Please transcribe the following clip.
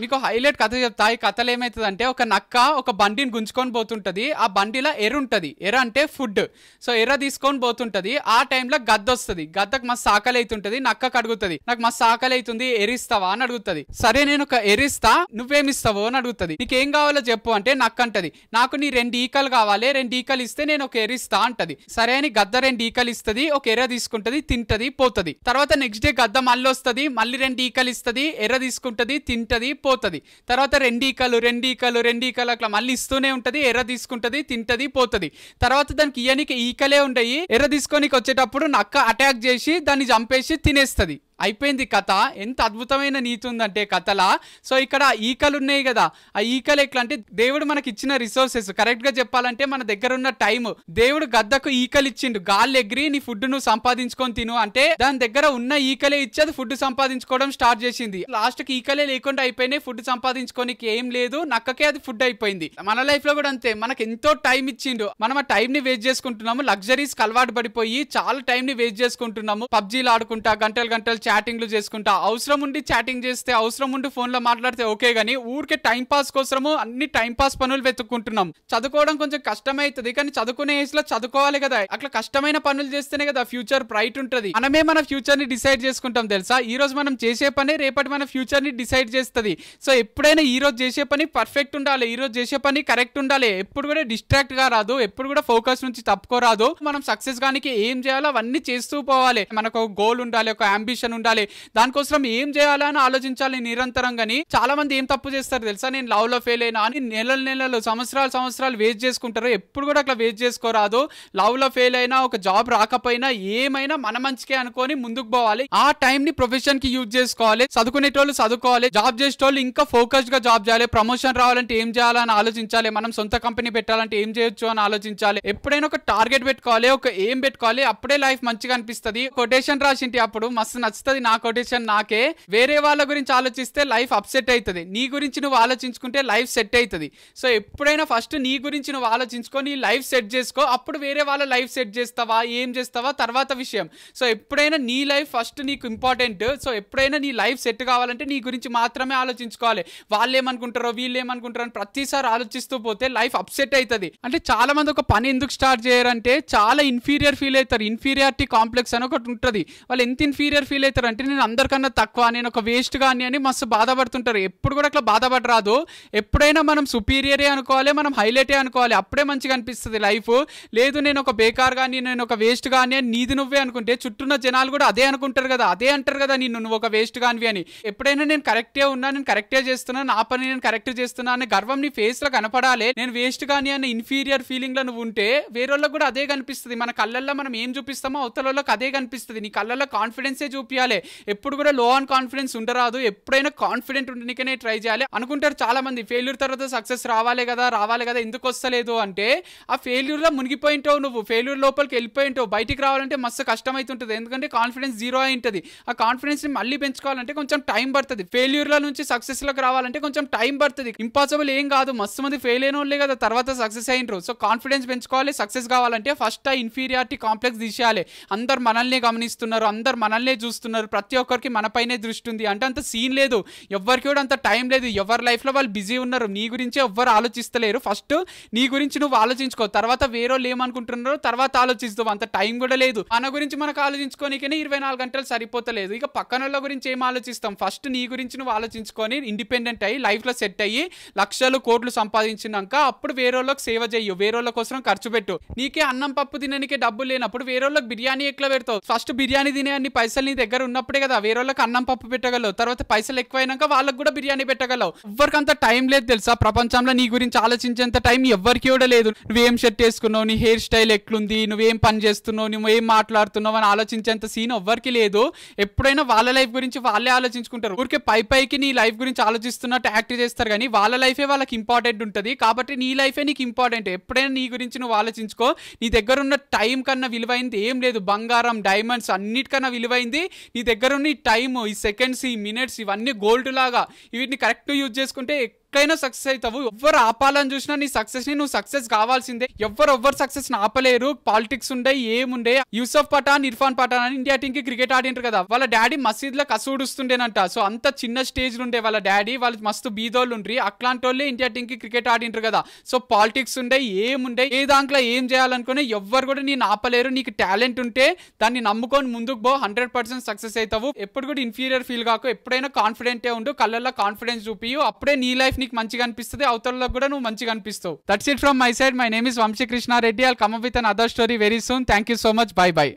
మీకు హైలైట్ కథ చెప్తా. ఈ కథలు ఏమవుతుందంటే ఒక నక్క ఒక బండిని గుంజుకొని పోతుంటది. ఆ బండిలో ఎర్ర ఉంటుంది. ఎర్ర అంటే ఫుడ్. సో ఎర్ర తీసుకొని పోతుంటది. ఆ టైంలో గద్ద వస్తుంది. గద్దకు మస్తు ఆకలి అవుతుంటది నక్కకు అడుగుతుంది. నాకు మస్తు ఆకలి అవుతుంది ఎరిస్తావా? అని అడుగుతుంది. సరే నేను ఒక ఎరిస్తా. నువ్వేమిస్తావో అని అడుగుతుంది. నీకేం కావాలో చెప్పు అంటే నక్క అంటది. నాకు నీ రెండు ఈకలు కావాలి. రెండు ఈకలు ఇస్తే నేను ఒక ఎరిస్తా అంటది. సరే అని గద్ద రెండు ఈకలు ఇస్తుంది. ఒక ఎర్ర తీసుకుంటది. తింటది. పోతుంది. తర్వాత నెక్స్ట్ డే గద్ద మళ్ళీ వస్తుంది మళ్ళీ రెండు ఈకలు ఇస్తుంది. ఎర్ర తీసుకుంటది. తింటది. పోతుంది. తర్వాత రెండీకలు రెండీకలు రెండీకలు అట్లా మళ్ళీ ఇస్తూనే ఉంటుంది ఎర్ర తీసుకుంటది తింటది పోతుంది. తర్వాత దానికి ఇయ్యనికి ఈకలే ఉండయి ఎర్ర తీసుకొని వచ్చేటప్పుడు నక్క అటాక్ చేసి దాన్ని చంపేసి తినేస్తుంది. అయిపోయింది కథ. ఎంత అద్భుతమైన నీతి ఉందంటే కథలా. సో ఇక్కడ ఈకలు ఉన్నాయి కదా. ఆ ఈకలు ఎట్లా అంటే దేవుడు మనకి ఇచ్చిన రిసోర్సెస్. కరెక్ట్గా చెప్పాలంటే మన దగ్గర ఉన్న టైం దేవుడు గద్దకు ఈకలు ఇచ్చిండు గాలి ఎగిరి నీ ఫుడ్ నువ్వు సంపాదించుకొని తిను. అంటే దాని దగ్గర ఉన్న ఈకలే ఇచ్చి అది ఫుడ్ సంపాదించుకోవడం స్టార్ట్ చేసింది. లాస్ట్కి ఈకలే లేకుండా అయిపోయినాయి. ఫుడ్ సంపాదించుకోనికి ఏం లేదు. నక్కకే అది ఫుడ్ అయిపోయింది. మన లైఫ్లో కూడా అంతే. మనకి ఎంతో టైం ఇచ్చిండు. మనం ఆ టైం ని వేస్ట్ చేసుకుంటున్నాము. లగ్జరీస్ అలవాటు పడిపోయి చాలా టైం ని వేస్ట్ చేసుకుంటున్నాము. పబ్జీలు ఆడుకుంటా గంటలు గంటలు చాటింగ్లు చేసుకుంటా. అవసరం ఉండి చాటింగ్ చేస్తే అవసరం ఉండి ఫోన్లో మాట్లాడితే ఓకే కానీ ఊరికే టైం పాస్ కోసము అన్ని టైం పాస్ పనులు వెతుక్కుంటున్నాం. చదువుకోవడం కొంచెం కష్టమైతుంది కానీ చదువుకునే ఏజ్లో చదువుకోవాలి కదా. అట్లా కష్టమైన పనులు చేస్తేనే కదా ఫ్యూచర్ బ్రైట్ ఉంటది. మనమే మన ఫ్యూచర్ని డిసైడ్ చేసుకుంటాం తెలుసా? ఈ రోజు మనం చేసే పని రేపటి మన ఫ్యూచర్ని డిసైడ్ చేస్తుంది. సో ఎప్పుడైనా ఈ రోజు చేసే పని పర్ఫెక్ట్ ఉండాలి ఈ రోజు చేసే పని కరెక్ట్ ఉండాలి. ఎప్పుడు కూడా డిస్ట్రాక్ట్గా రాదు ఎప్పుడు కూడా ఫోకస్ నుంచి తప్పుకోరాదు. మనం సక్సెస్ గానికి ఏం చేయాలో అవన్నీ చేస్తూ పోవాలి. మనకు గోల్ ఉండాలి ఒక అంబిషన్ ఉండాలి దానికోసం ఏం చేయాలని ఆలోచించాలి నిరంతరం కానీ చాలా మంది ఏం తప్పు చేస్తారు తెలుసా? నేను లవ్లో ఫెయిల్ అయినా అని నెలల నెలలు సంవత్సరాలు సంవత్సరాలు వేస్ట్ చేసుకుంటారు. ఎప్పుడు కూడా అట్లా వేస్ట్ చేసుకోరాదు. లవ్లో ఫెయిల్ అయినా ఒక జాబ్ రాకపోయినా ఏమైనా మన మంచికే అనుకొని ముందుకు పోవాలి. ఆ టైం ని ప్రొఫెషన్కి యూజ్ చేసుకోవాలి. చదువుకునేటోళ్ళు చదువుకోవాలి. జాబ్ చేసేటోళ్ళు ఇంకా ఫోకస్గా జాబ్ చేయాలి. ప్రమోషన్ రావాలంటే ఏం చేయాలని ఆలోచించాలి. మనం సొంత కంపెనీ పెట్టాలంటే ఏం చేయొచ్చు అని ఆలోచించాలి. ఎప్పుడైనా ఒక టార్గెట్ పెట్టుకోవాలి ఒక ఏం పెట్టుకోవాలి. అప్పుడే లైఫ్ మంచిగా అనిపిస్తుంది. కొటేషన్ రాసింటి అప్పుడు మస్తు నచ్చుతుంది. వస్తుంది నా కొటేషన్ నాకే. వేరే వాళ్ళ గురించి ఆలోచిస్తే లైఫ్ అప్సెట్ అవుతుంది నీ గురించి నువ్వు ఆలోచించుకుంటే లైఫ్ సెట్ అవుతుంది సో ఎప్పుడైనా ఫస్ట్ నీ గురించి నువ్వు ఆలోచించుకో నీ లైఫ్ సెట్ చేసుకో. అప్పుడు వేరే వాళ్ళ లైఫ్ సెట్ చేస్తావా? ఏం చేస్తావా? తర్వాత విషయం. సో ఎప్పుడైనా నీ లైఫ్ ఫస్ట్ నీకు ఇంపార్టెంట్. సో ఎప్పుడైనా నీ లైఫ్ సెట్ కావాలంటే నీ గురించి మాత్రమే ఆలోచించుకోవాలి. వాళ్ళు ఏమనుకుంటారో వీళ్ళు ఏమనుకుంటారో అని ప్రతిసారి ఆలోచిస్తూ పోతే లైఫ్ అప్సెట్ అవుతుంది అంటే చాలా మంది ఒక పని ఎందుకు స్టార్ట్ చేయరంటే చాలా ఇన్ఫీరియర్ ఫీల్ అవుతారు. ఇన్ఫీరియారిటీ కాంప్లెక్స్ అని ఒకటి ఉంటుంది. వాళ్ళు ఎంత ఇన్ఫీరియర్ ఫీల్ అవుతారు అంటే నేను అందరికన్నా తక్కువ నేను ఒక వేస్ట్ కానీ అని మస్తు బాధపడుతుంటారు. ఎప్పుడు కూడా అట్లా బాధపడరాదు. ఎప్పుడైనా మనం సుపీరియరే అనుకోవాలి మనం హైలైటే అనుకోవాలి అప్పుడే మంచిగా అనిపిస్తుంది లైఫ్ లేదు నేను ఒక బేకార్ కానీ నేను ఒక వేస్ట్ కానీ అని నీది నువ్వే అనుకుంటే చుట్టూన్న జనాలు కూడా అదే అనుకుంటారు కదా అదే అంటారు కదా నిన్ను నువ్వు ఒక వేస్ట్ కానివి అని. ఎప్పుడైనా నేను కరెక్టే ఉన్నా నేను కరెక్టే చేస్తున్నా నా పని నేను కరెక్ట్ చేస్తున్నా అనే గర్వం నీ ఫేస్లో కనపడాలి. నేను వేస్ట్ కానీ అనే ఇన్ఫీరియర్ ఫీలింగ్లో నువ్వు ఉంటే వేరేళ్ళకి కూడా అదే కనిపిస్తుంది. మన కళ్ళల్లో మనం ఏం చూపిస్తామో అవతల వాళ్ళకి అదే కనిపిస్తుంది. నీ కళ్ళల్లో కాన్ఫిడెన్సే చేయాలి. ఎప్పుడు కూడా లో ఆన్ కాన్ఫిడెన్స్ ఉండరాదు. ఎప్పుడైనా కాన్ఫిడెంట్ ఉండడానికనే ట్రై చేయాలి. అనుకుంటారు చాలా మంది ఫెయిల్యూర్ తర్వాత సక్సెస్ రావాలి కదా రావాలి కదా ఎందుకు వస్తలేదు? అంటే ఆ ఫెయిల్యూర్లో మునిగిపోయింటావు నువ్వు. ఫెయిల్యూర్ లోపలికి వెళ్ళిపోయింటావు. బయటికి రావాలంటే మస్తు కష్టమవుతుంటుంది ఎందుకంటే కాన్ఫిడెన్స్ జీరో అయి ఉంటుంది ఆ కాన్ఫిడెన్స్ని మళ్ళీ పెంచుకోవాలంటే కొంచెం టైం పడుతుంది. ఫెయిల్యూర్ల నుంచి సక్సెస్లోకి రావాలంటే కొంచెం టైం పడుతుంది. ఇంపాసిబుల్ ఏం కాదు. మస్తు మంది ఫెయిల్ అయిన వాళ్ళే కదా తర్వాత సక్సెస్ అయినరు. సో కాన్ఫిడెన్స్ పెంచుకోవాలి. సక్సెస్ కావాలంటే ఫస్ట్ ఆ ఇన్ఫీరియారిటీ కాంప్లెక్స్ తీసేయాలి అందరు మనల్ని గమనిస్తున్నారు. అందరు మనల్నే చూస్తున్నారు. ప్రతి ఒక్కరికి మనపైనే దృష్టి ఉంది. అంటే అంత సీన్ లేదు. ఎవరికి కూడా అంత టైం లేదు. ఎవరి లైఫ్లో వాళ్ళు బిజీ ఉన్నారు. నీ గురించి ఎవ్వరు ఆలోచిస్తలేరు. ఫస్ట్ నీ గురించి నువ్వు ఆలోచించుకో. తర్వాత వేరే వాళ్ళు ఏమనుకుంటున్నారో తర్వాత ఆలోచిస్తావు. అంత టైం కూడా లేదు. మన గురించి మనకు ఆలోచించుకోనికనే ఇరవై నాలుగు గంటలు సరిపోతలేదు. ఇక పక్కన వాళ్ళ గురించి ఏం ఆలోచిస్తాం? ఫస్ట్ నీ గురించి నువ్వు ఆలోచించుకొని ఇండిపెండెంట్ అయ్యి లైఫ్లో సెట్ అయ్యి లక్షలు కోట్లు సంపాదించినాక అప్పుడు వేరే వాళ్ళకి సేవ చెయ్యు. వేరే వాళ్ళ కోసం ఖర్చు పెట్టు. నీకే అన్నం పప్పు తిననికే డబ్బులు లేనప్పుడు వేరే వాళ్ళకి బిర్యానీ ఎట్లా పెడతావు? ఫస్ట్ బిర్యానీ తినే అన్ని పైసలు నీ దగ్గర ఉన్నప్పుడే కదా వేరే వాళ్ళకి అన్నం పప్పు పెట్టగలవు. తర్వాత పైసలు ఎక్కువైనాక వాళ్ళకి కూడా బిర్యానీ పెట్టగలవు. ఎవరికి అంత టైం లేదు తెలుసా? ప్రపంచంలో నీ గురించి ఆలోచించేంత టైం ఎవరికి కూడా లేదు. నువ్వేం షర్ట్ వేసుకున్నావు నీ హెయిర్ స్టైల్ ఎట్లుంది నువ్వేం పని చేస్తున్నావు నువ్వు ఏం మాట్లాడుతున్నావు అని ఆలోచించేంత సీన్ ఎవ్వరికి లేదు. ఎప్పుడైనా వాళ్ళ లైఫ్ గురించి వాళ్ళే ఆలోచించుకుంటారు. ఊరికే పై పైకి నీ లైఫ్ గురించి ఆలోచిస్తున్నట్టు యాక్ట్ చేస్తారు కానీ వాళ్ళ లైఫే వాళ్ళకి ఇంపార్టెంట్ ఉంటుంది. కాబట్టి నీ లైఫే నీకు ఇంపార్టెంట్. ఎప్పుడైనా నీ గురించి నువ్వు ఆలోచించుకో నీ దగ్గర ఉన్న టైం కన్నా విలువైంది ఏం లేదు. బంగారం డైమండ్స్ అన్నిటికన్నా విలువైంది ఈ దగ్గర ఉన్న ఈ ఈ సెకండ్స్ ఈ మినిట్స్ ఇవన్నీ గోల్డ్ లాగా వీటిని కరెక్ట్ యూజ్ చేసుకుంటే ఎట్లయినా సక్సెస్ అవుతావు ఎవరు ఆపాలని చూసినా నీ సక్సెస్ని నువ్వు సక్సెస్ కావాల్సిందే. ఎవరు ఎవ్వరు సక్సెస్ని ఆపలేరు. పాలిటిక్స్ ఉండే ఏముండే. యూసఫ్ పఠాన్ ఇర్ఫాన్ పఠాన్ అని ఇండియా టీం కి క్రికెట్ ఆడింటారు కదా. వాళ్ళ డాడీ మసీద్లో కసూడుస్తుండేనంట. సో అంత చిన్న స్టేజ్ ఉండే వాళ్ళ డాడీ వాళ్ళు మస్తు బీదోళ్ళు ఉండ్రి అట్లాంటి వాళ్ళే ఇండియా టీం కి క్రికెట్ ఆడింటారు కదా. సో పాలిటిక్స్ ఉండే ఏముండే. ఏ దాంట్లో ఏం చేయాలనుకుని ఎవ్వరు కూడా నేను ఆపలేరు. నీకు టాలెంట్ ఉంటే దాన్ని నమ్ముకొని ముందుకు పో. హండ్రెడ్ పర్సెంట్ సక్సెస్ అవుతావు. ఎప్పుడు కూడా ఇన్ఫీరియర్ ఫీల్ కాకు. ఎప్పుడైనా కాన్ఫిడెంటే ఉండు. కళ్ళల్లో కాన్ఫిడెన్స్ చూపియు అప్పుడే నీ లైఫ్ నీకు మంచిగా అనిపిస్తుంది అవతలలో కూడా నువ్వు మంచిగా అనిపిస్తావు. That's it from my side my name is Vamshi Krishna Reddy Krishna Reddy come with another story very soon thank you so much bye bye